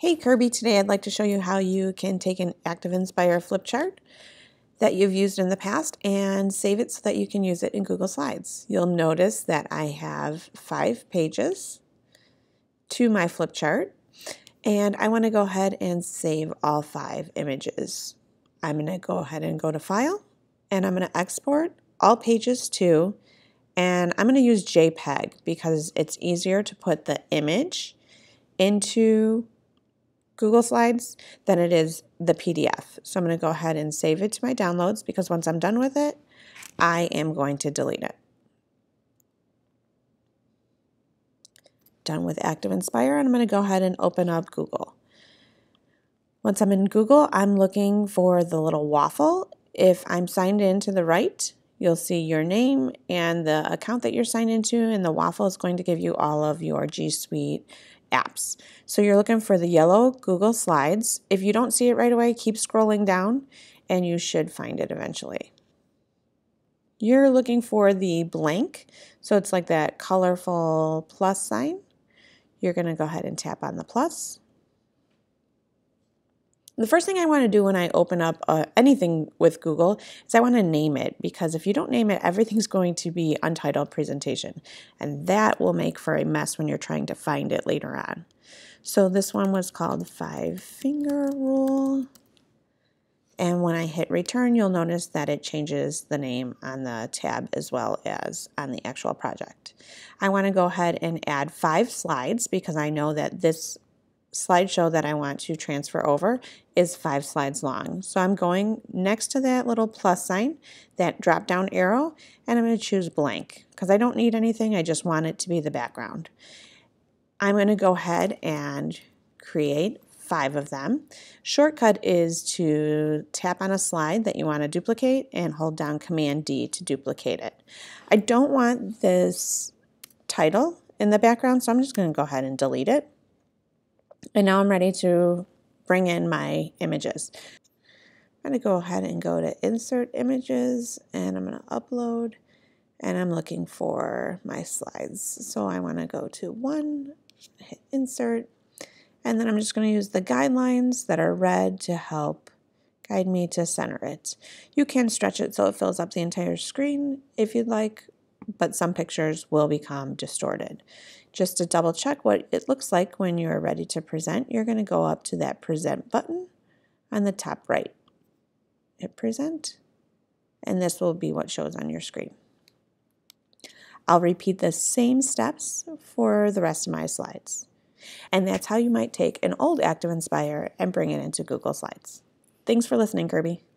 Hey Kirby, today I'd like to show you how you can take an ActivInspire flip chart that you've used in the past and save it so that you can use it in Google Slides. You'll notice that I have five pages to my flip chart and I want to go ahead and save all five images. I'm going to go ahead and go to File and I'm going to export all pages to and I'm going to use JPEG because it's easier to put the image into Google Slides than it is the PDF. So I'm going to go ahead and save it to my downloads because once I'm done with it, I am going to delete it. Done with ActivInspire, and I'm going to go ahead and open up Google. Once I'm in Google, I'm looking for the little waffle. If I'm signed in to the right, you'll see your name and the account that you're signed into, and the waffle is going to give you all of your G Suite apps. So you're looking for the yellow Google Slides. If you don't see it right away, keep scrolling down and you should find it eventually. You're looking for the blank, so it's like that colorful plus sign. You're going to go ahead and tap on the plus. The first thing I want to do when I open up uh, anything with Google is I want to name it because if you don't name it, everything's going to be untitled presentation. And that will make for a mess when you're trying to find it later on. So this one was called Five Finger Rule. And when I hit return, you'll notice that it changes the name on the tab as well as on the actual project. I want to go ahead and add five slides because I know that this slideshow that I want to transfer over is five slides long. So I'm going next to that little plus sign, that drop down arrow, and I'm going to choose blank because I don't need anything. I just want it to be the background. I'm going to go ahead and create five of them. Shortcut is to tap on a slide that you want to duplicate and hold down Command D to duplicate it. I don't want this title in the background, so I'm just going to go ahead and delete it. And now I'm ready to bring in my images. I'm going to go ahead and go to Insert Images and I'm going to upload and I'm looking for my slides. So I want to go to one, hit Insert, and then I'm just going to use the guidelines that are red to help guide me to center it. You can stretch it so it fills up the entire screen if you'd like, but some pictures will become distorted. Just to double check what it looks like when you're ready to present, you're going to go up to that present button on the top right. Hit present, and this will be what shows on your screen. I'll repeat the same steps for the rest of my slides. And that's how you might take an old ActivInspire and bring it into Google Slides. Thanks for listening, Kirby.